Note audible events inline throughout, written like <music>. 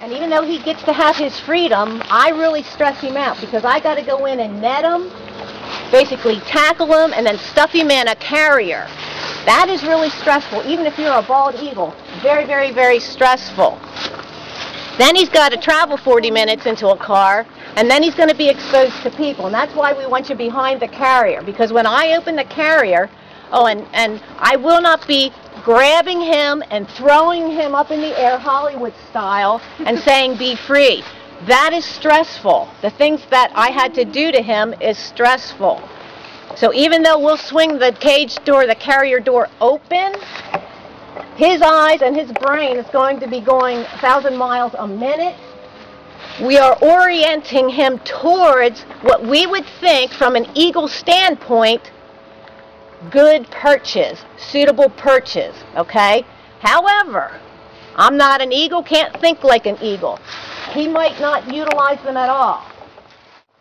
And even though he gets to have his freedom, I really stress him out because I got to go in and net him, basically tackle him, and then stuff him in a carrier. That is really stressful, even if you're a bald eagle. Very, very, very stressful. Then he's got to travel 40 minutes into a car, and then he's going to be exposed to people. And that's why we want you behind the carrier, because when I open the carrier, oh, and, and I will not be grabbing him and throwing him up in the air Hollywood style and <laughs> saying, be free. That is stressful. The things that I had to do to him is stressful. So even though we'll swing the cage door, the carrier door open, his eyes and his brain is going to be going 1,000 miles a minute. We are orienting him towards what we would think from an eagle standpoint, good perches, suitable perches, okay? However, I'm not an eagle, can't think like an eagle. He might not utilize them at all.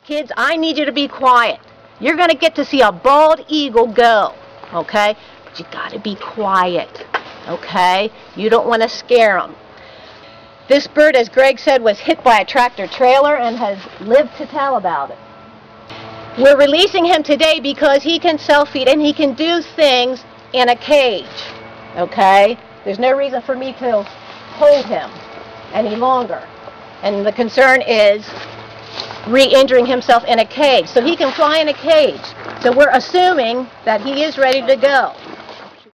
Kids, I need you to be quiet. You're going to get to see a bald eagle go, okay? But you got to be quiet, okay? You don't want to scare them. This bird, as Greg said, was hit by a tractor trailer and has lived to tell about it. We're releasing him today because he can self-feed and he can do things in a cage, okay? There's no reason for me to hold him any longer. And the concern is re-injuring himself in a cage. So he can fly in a cage. So we're assuming that he is ready to go.